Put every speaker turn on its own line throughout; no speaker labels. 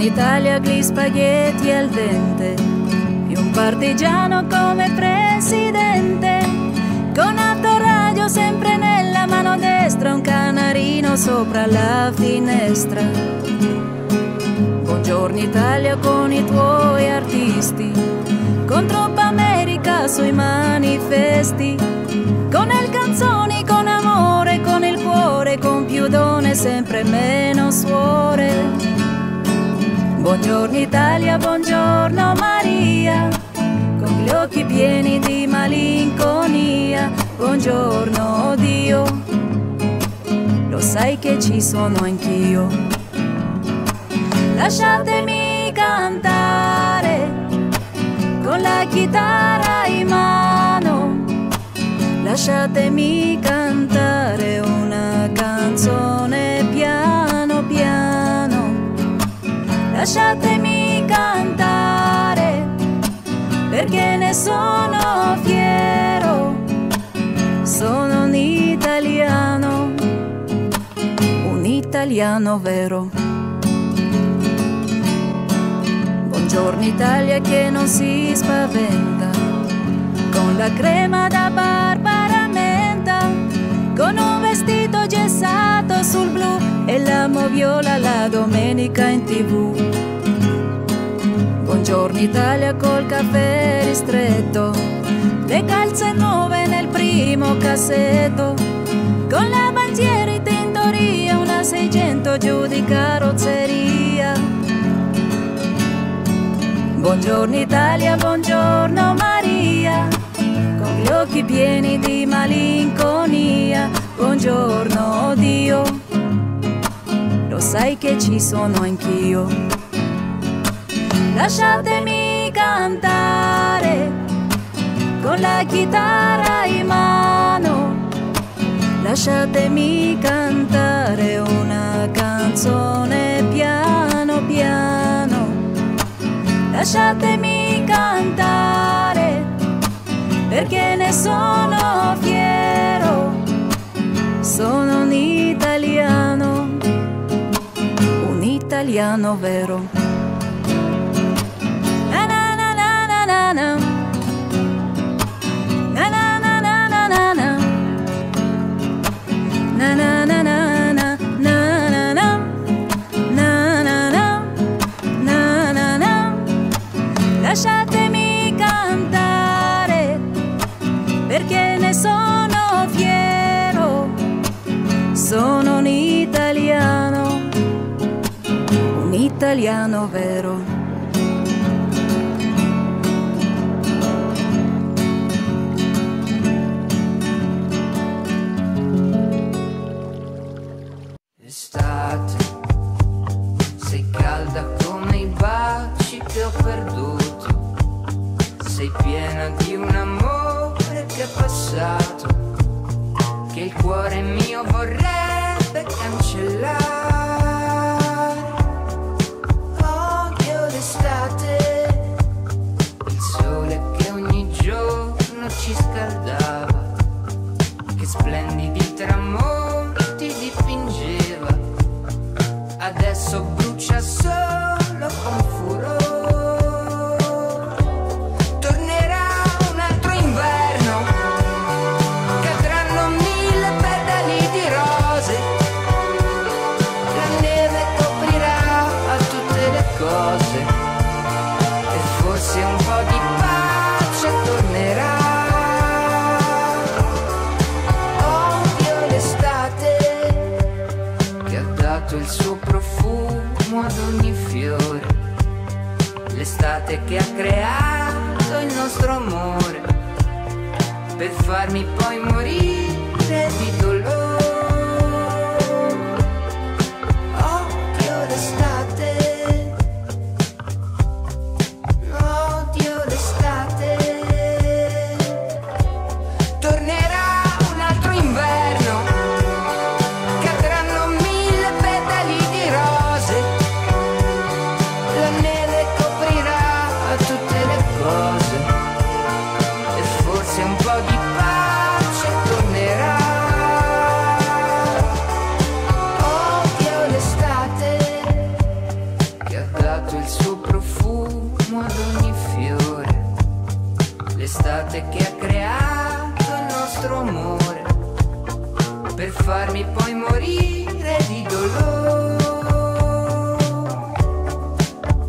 Buongiorno Italia, gli spaghetti al dente e un partigiano come presidente. Con autoradio sempre nella mano destra, un canarino sopra la finestra. Buongiorno Italia con i tuoi artisti, con troppa America sui manifesti, con il canzoni, con amore, con il cuore, con più donne, sempre meno suore. Buongiorno Italia, buongiorno Maria, con gli occhi pieni di malinconia. Buongiorno Dio, lo sai che ci sono anch'io. Lasciatemi cantare con la chitarra in mano. Lasciatemi cantare Lasciatemi cantare perché ne sono fiero. Sono un italiano, un italiano vero. Buongiorno Italia che non si spaventa, con la crema da Barbara gessato sul blu e l'amo viola la domenica in tv. Buongiorno Italia col caffè ristretto, le calze nuove nel primo cassetto, con la bandiera in tintoria, una 600 giù di carrozzeria. Buongiorno Italia, buongiorno Maria, con gli occhi pieni di malinconia. Buongiorno Dio, lo sai che ci sono anch'io. Lasciatemi cantare con la chitarra in mano. Lasciatemi cantare una canzone piano piano lasciatemi cantare perché ne sono fiero, italiano vero. Na na na na na na na. Na na na na na na na. Italiano vero.
Ha dato il suo profumo ad ogni fiore, l'estate che ha creato il nostro amore, per farmi poi morire di dolore. Farmi poi morire di dolore.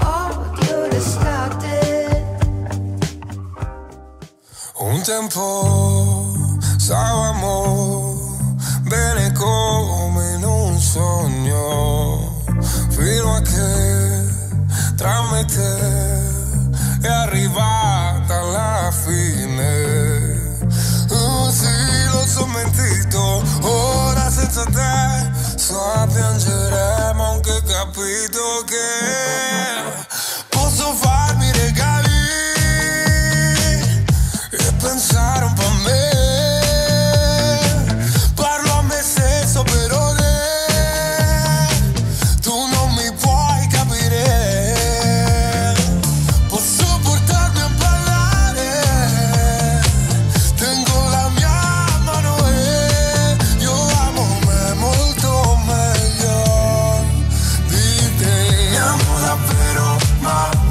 Odio l'estate.
Un tempo stavamo bene come in un sogno, fino a che tra me e te senza te so a piangere, ma anche capito che posso farmi regali nada, pero más.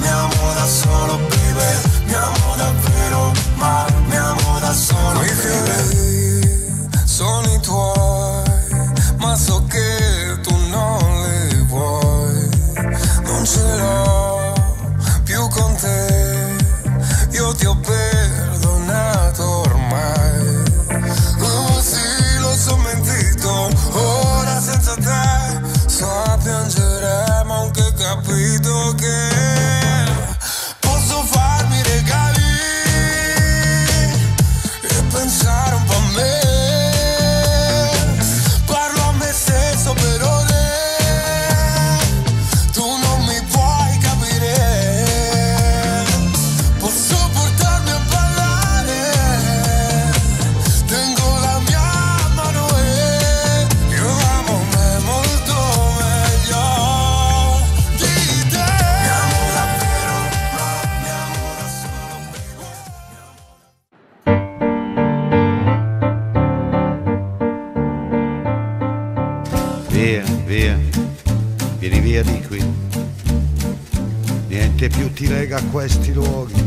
Ti
lega a questi luoghi,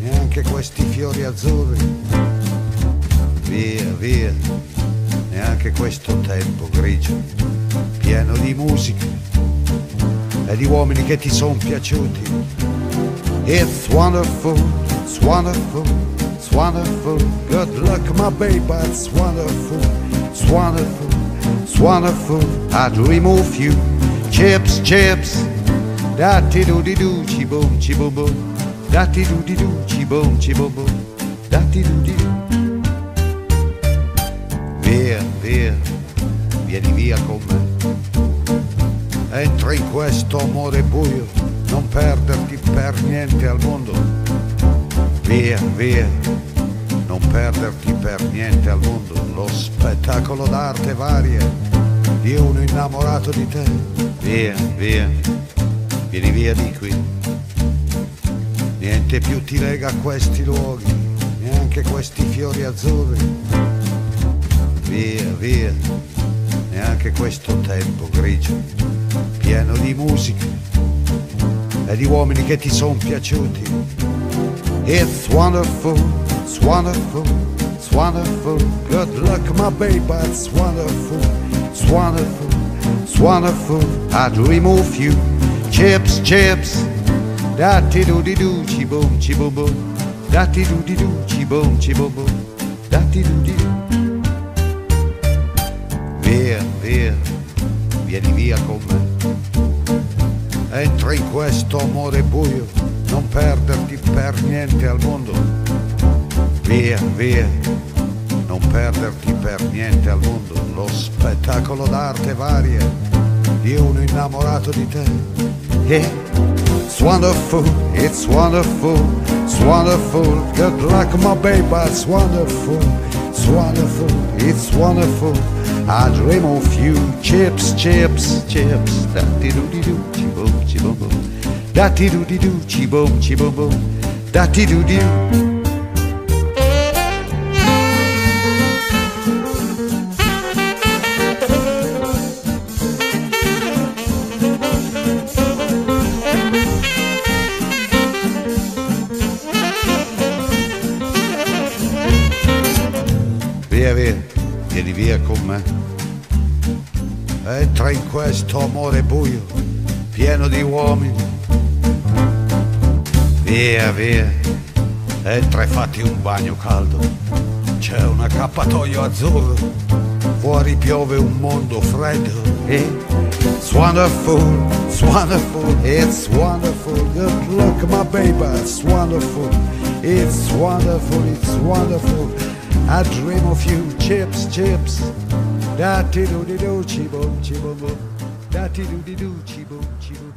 neanche questi fiori azzurri. Via, via, neanche questo tempo grigio, pieno di musica e di uomini che ti sono piaciuti. It's wonderful, it's wonderful, it's wonderful. Good luck, my baby, it's wonderful, it's wonderful, it's wonderful. I'd remove you. Chips, chips. Da ti do di do, chi boom, chi boom boom. Da do di do, chi boom, chi boom boom. Da do di do. Via, via, vieni via con me. Entra in questo amore buio, non perderti per niente al mondo. Via, via, non perderti per niente al mondo. Lo spettacolo d'arte varia di uno innamorato di te. Via, via, vieni via di qui. Niente più ti lega a questi luoghi, neanche questi fiori azzurri. Via, via, neanche questo tempo grigio, pieno di musica e di uomini che ti sono piaciuti. It's wonderful, it's wonderful, it's wonderful. Good luck, my baby, it's wonderful, it's wonderful, it's wonderful. I'd remove you. Chips, chips. Da ti do di do, chi boom, chi boom boom. Da ti do di do, chi boom, chi boom boom. Da ti do di do. Via, via, vieni via con me. Entra in questo amore buio, non perderti per niente al mondo. Via, via, non perderti per niente al mondo. Lo spettacolo d'arte varia di uno innamorato di te. Yeah. It's wonderful, it's wonderful, it's wonderful. Good luck, my baby, it's wonderful, it's wonderful, it's wonderful. I dream of you, chips, chips, chips. Da ti do di do, chi boom, chi boom boom. Da ti do di do, chi boom, chi boom boom. Da ti do di do. Via, via, vieni via con me. Entra in questo amore buio, pieno di uomini. Via, via, entra e fatti un bagno caldo. C'è un accappatoio azzurro, fuori piove un mondo freddo. It's wonderful, it's wonderful, it's wonderful. Good luck, my baby, it's wonderful. It's wonderful, it's wonderful. I dream of you, chips, chips. Da ti do di do, chi boom, boom. Da ti do di do, chi boom, boom